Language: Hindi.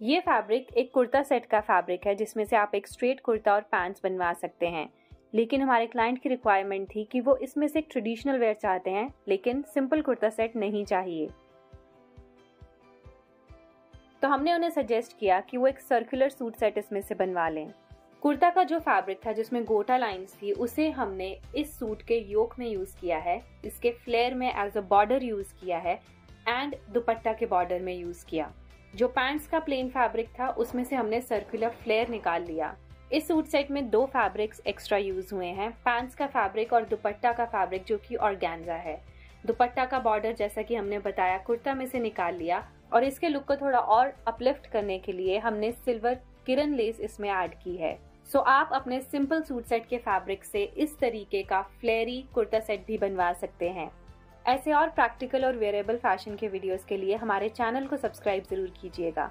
ये फैब्रिक एक कुर्ता सेट का फैब्रिक है, जिसमें से आप एक स्ट्रेट कुर्ता और पैंट्स बनवा सकते हैं। लेकिन हमारे क्लाइंट की रिक्वायरमेंट थी कि वो इसमें से एक ट्रेडिशनल वेयर चाहते हैं, लेकिन सिंपल कुर्ता सेट नहीं चाहिए। तो हमने उन्हें सजेस्ट किया कि वो एक सर्कुलर सूट सेट इसमें से बनवा लें। कुर्ता का जो फैब्रिक था, जिसमें गोटा लाइंस थी, उसे हमने इस सूट के योक में यूज़ किया है, इसके फ्लेयर में एज अ बॉर्डर यूज़ किया है एंड दुपट्टा के बॉर्डर में यूज़ किया। जो पैंट्स का प्लेन फैब्रिक था, उसमें से हमने सर्कुलर फ्लेयर निकाल लिया। इस सूट सेट में दो फैब्रिक्स एक्स्ट्रा यूज़ हुए हैं। पैंट्स का फैब्रिक और दुपट्टा का फैब्रिक जो कि ऑर्गेन्जा है। दुपट्टा का बॉर्डर जैसा कि हमने बताया, कुर्ता में से निकाल लिया और इसके लुक को थोड़ा और अपलिफ्ट करने के लिए हमने सिल्वर किरण लेस इसमें ऐड की है। सो आप अपने सिंपल सूट सेट के फैब्रिक से इस तरीके का फ्लेरी कुर्ता सेट भी बनवा सकते हैं। ऐसे और प्रैक्टिकल और वेरेबल फ़ैशन के वीडियोस के लिए हमारे चैनल को सब्सक्राइब ज़रूर कीजिएगा।